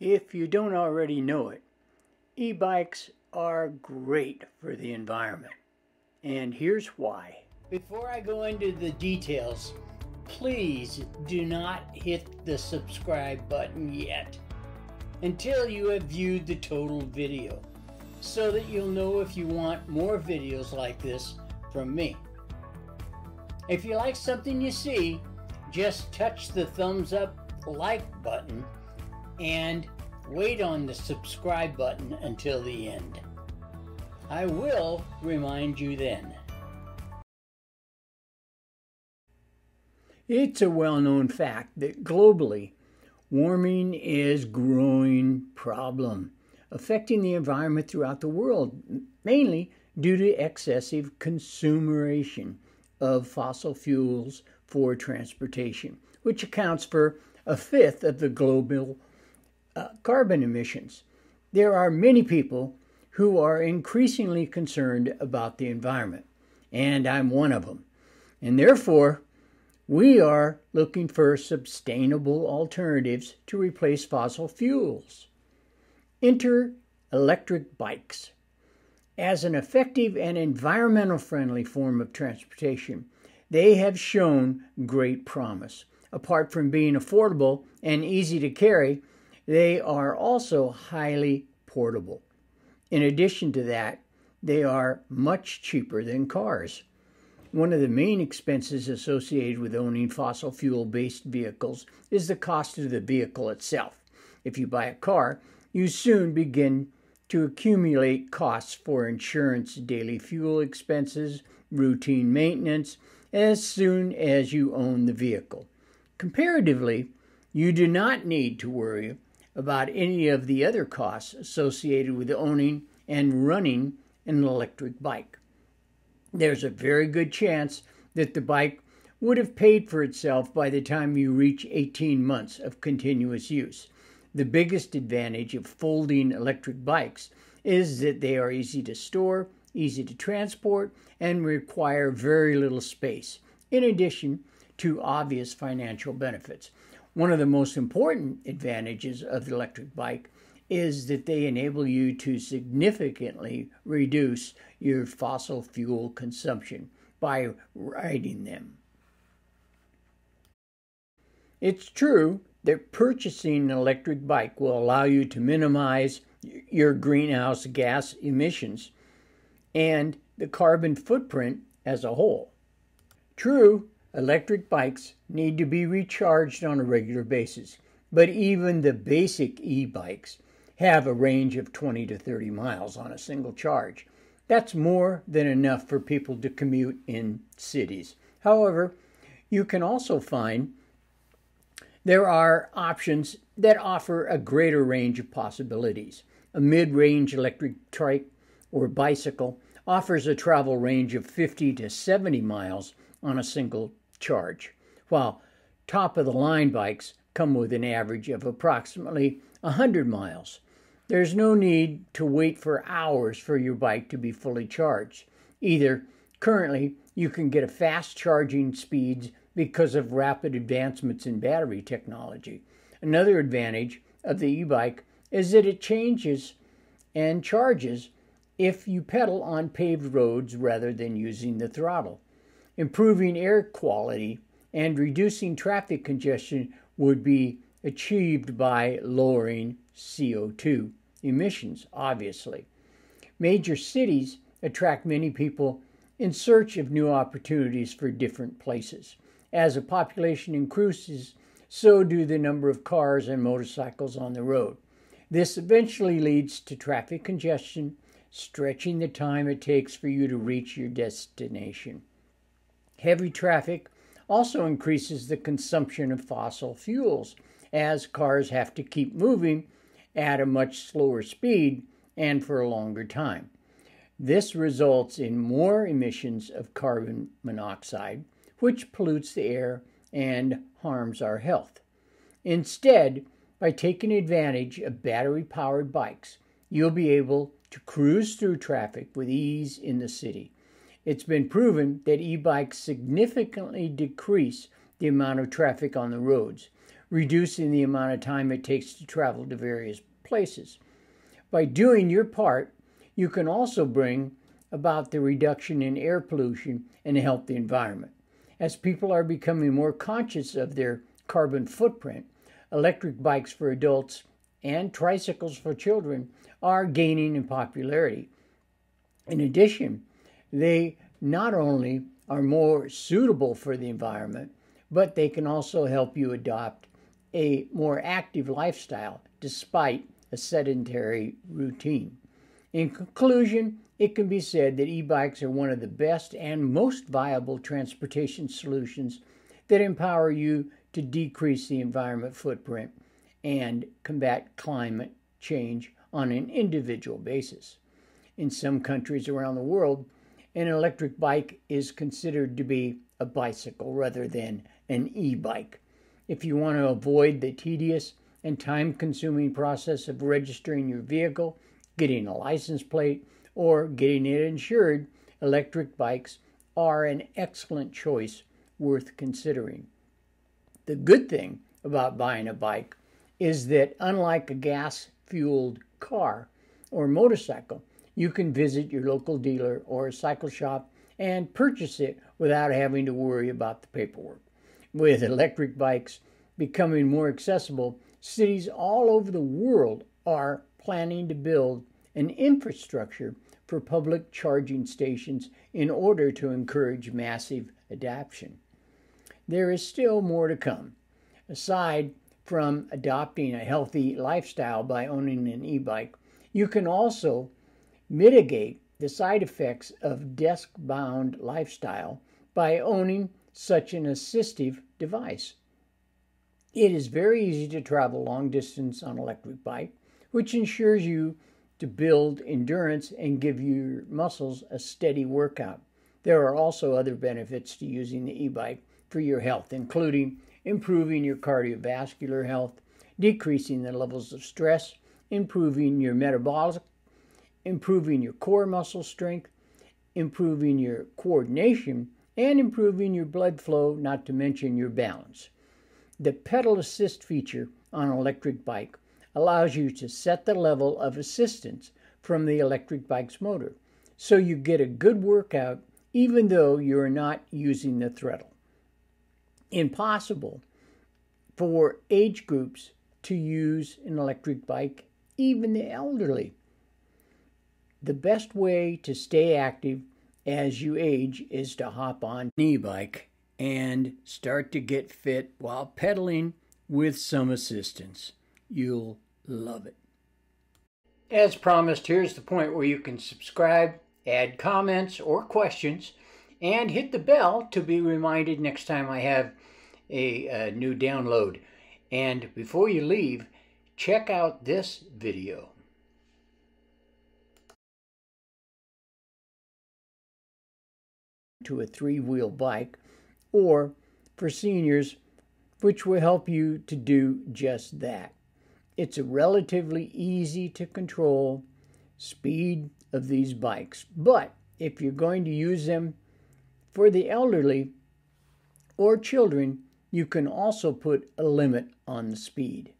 If you don't already know it, e-bikes are great for the environment. And here's why. Before I go into the details, please do not hit the subscribe button yet until you have viewed the total video so that you'll know if you want more videos like this from me. If you like something you see, just touch the thumbs up like button and wait on the subscribe button until the end. I will remind you then. It's a well-known fact that globally, warming is a growing problem affecting the environment throughout the world, mainly due to excessive consumeration of fossil fuels for transportation, which accounts for a fifth of the global uh, carbon emissions. There are many people who are increasingly concerned about the environment, and I'm one of them. And therefore, we are looking for sustainable alternatives to replace fossil fuels. Enter electric bikes. As an effective and environmental friendly form of transportation, they have shown great promise. Apart from being affordable and easy to carry, they are also highly portable. In addition to that, they are much cheaper than cars. One of the main expenses associated with owning fossil fuel based vehicles is the cost of the vehicle itself. If you buy a car, you soon begin to accumulate costs for insurance, daily fuel expenses, routine maintenance, as soon as you own the vehicle. Comparatively, you do not need to worry about any of the other costs associated with owning and running an electric bike. There's a very good chance that the bike would have paid for itself by the time you reach 18 months of continuous use. The biggest advantage of folding electric bikes is that they are easy to store, easy to transport, and require very little space. In addition, to obvious financial benefits. One of the most important advantages of the electric bike is that they enable you to significantly reduce your fossil fuel consumption by riding them. It's true that purchasing an electric bike will allow you to minimize your greenhouse gas emissions and the carbon footprint as a whole. True, Electric bikes need to be recharged on a regular basis, but even the basic e-bikes have a range of 20 to 30 miles on a single charge. That's more than enough for people to commute in cities. However, you can also find there are options that offer a greater range of possibilities. A mid-range electric trike or bicycle offers a travel range of 50 to 70 miles on a single charge, while top of the line bikes come with an average of approximately 100 miles. There's no need to wait for hours for your bike to be fully charged. Either currently you can get a fast charging speeds because of rapid advancements in battery technology. Another advantage of the e-bike is that it changes and charges if you pedal on paved roads rather than using the throttle. Improving air quality and reducing traffic congestion would be achieved by lowering CO2 emissions, obviously. Major cities attract many people in search of new opportunities for different places. As a population increases, so do the number of cars and motorcycles on the road. This eventually leads to traffic congestion, stretching the time it takes for you to reach your destination. Heavy traffic also increases the consumption of fossil fuels as cars have to keep moving at a much slower speed and for a longer time. This results in more emissions of carbon monoxide, which pollutes the air and harms our health. Instead, by taking advantage of battery powered bikes, you'll be able to cruise through traffic with ease in the city. It's been proven that e-bikes significantly decrease the amount of traffic on the roads, reducing the amount of time it takes to travel to various places. By doing your part, you can also bring about the reduction in air pollution and help the environment. As people are becoming more conscious of their carbon footprint, electric bikes for adults and tricycles for children are gaining in popularity. In addition, they not only are more suitable for the environment, but they can also help you adopt a more active lifestyle despite a sedentary routine. In conclusion, it can be said that e bikes are one of the best and most viable transportation solutions that empower you to decrease the environment footprint and combat climate change on an individual basis. In some countries around the world, an electric bike is considered to be a bicycle rather than an e bike. If you want to avoid the tedious and time consuming process of registering your vehicle, getting a license plate, or getting it insured, electric bikes are an excellent choice worth considering. The good thing about buying a bike is that, unlike a gas fueled car or motorcycle, you can visit your local dealer or cycle shop and purchase it without having to worry about the paperwork. With electric bikes becoming more accessible, cities all over the world are planning to build an infrastructure for public charging stations in order to encourage massive adoption. There is still more to come. Aside from adopting a healthy lifestyle by owning an e bike, you can also mitigate the side effects of desk bound lifestyle by owning such an assistive device. It is very easy to travel long distance on electric bike, which ensures you to build endurance and give your muscles a steady workout. There are also other benefits to using the e bike for your health, including improving your cardiovascular health, decreasing the levels of stress, improving your metabolic improving your core muscle strength, improving your coordination, and improving your blood flow, not to mention your balance. The pedal assist feature on an electric bike allows you to set the level of assistance from the electric bike's motor, so you get a good workout even though you're not using the throttle. Impossible for age groups to use an electric bike, even the elderly. The best way to stay active as you age is to hop on an e-bike and start to get fit while pedaling with some assistance. You'll love it. As promised, here's the point where you can subscribe, add comments or questions, and hit the bell to be reminded next time I have a, a new download. And before you leave, check out this video. To a three-wheel bike or for seniors which will help you to do just that. It's a relatively easy to control speed of these bikes, but if you're going to use them for the elderly or children, you can also put a limit on the speed.